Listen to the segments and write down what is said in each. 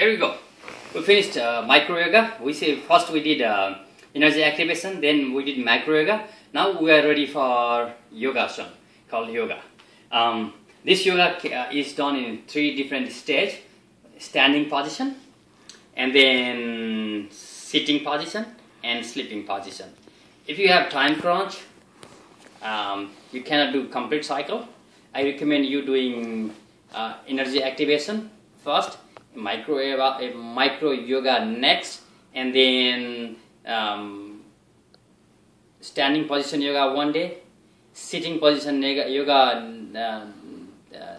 here we go. We finished uh, micro yoga. We say first we did uh, energy activation, then we did micro yoga. Now we are ready for yoga asana called yoga. Um, this yoga uh, is done in three different stages: standing position, and then sitting position, and sleeping position. If you have time crunch, um, you cannot do complete cycle. I recommend you doing uh, energy activation first, micro yoga, micro yoga next, and then um, standing position yoga one day, sitting position yoga uh, uh,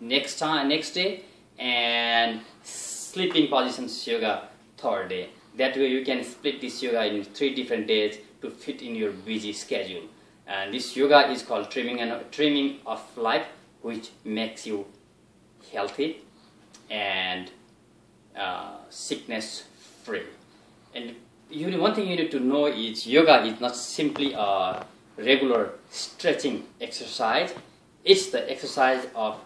next time next day, and sleeping positions yoga third day. That way you can split this yoga in three different days to fit in your busy schedule. And this yoga is called trimming and trimming of life, which makes you healthy and uh, sickness free. And you, one thing you need to know is yoga is not simply a regular stretching exercise. It's the exercise of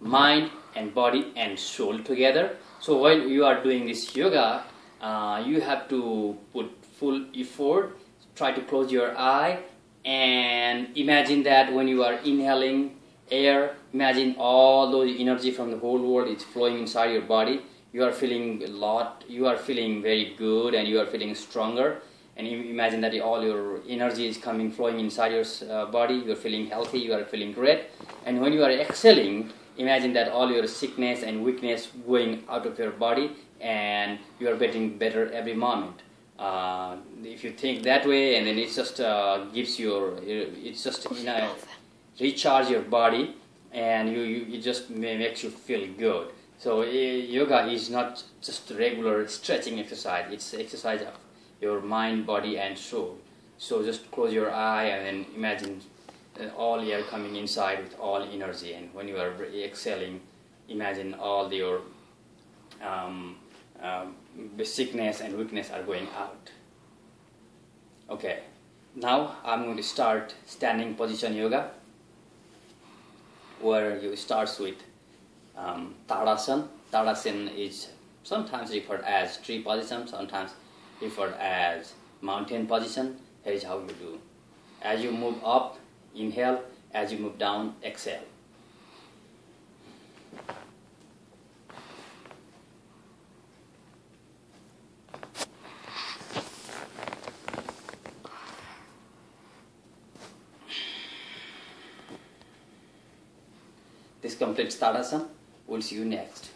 mind and body and soul together. So while you are doing this yoga, uh, you have to put full effort. Try to close your eye and imagine that when you are inhaling air, imagine all those energy from the whole world is flowing inside your body. You are feeling a lot, you are feeling very good and you are feeling stronger. And imagine that all your energy is coming, flowing inside your uh, body. You are feeling healthy, you are feeling great. And when you are exhaling, imagine that all your sickness and weakness going out of your body and you are getting better every moment. Uh, if you think that way, and then it just uh, gives your, it's just you know, recharge your body, and you, you it just makes you feel good. So yoga is not just regular stretching exercise; it's exercise of your mind, body, and soul. So just close your eye and then imagine uh, all air coming inside with all energy, and when you are exhaling, imagine all your um, um, sickness and weakness are going out. Okay, now I'm going to start standing position yoga where you start with um, Tadasana. Tadasana is sometimes referred as tree position, sometimes referred as mountain position. Here is how you do. As you move up, inhale. As you move down, exhale. This completes Tadasana. We'll see you next.